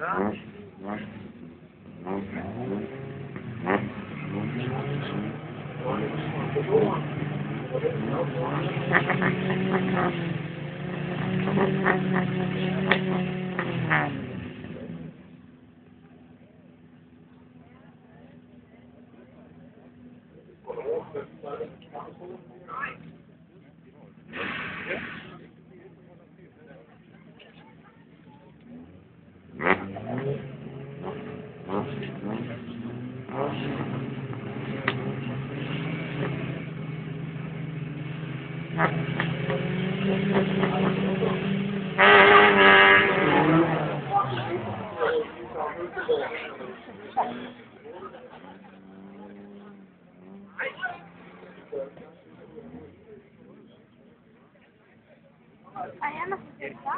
Right. Ayan, nakikita?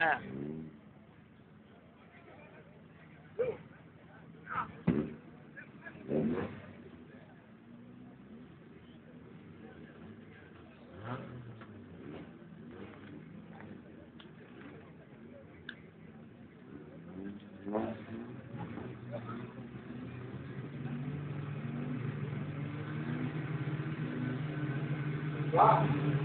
Ah. Wow.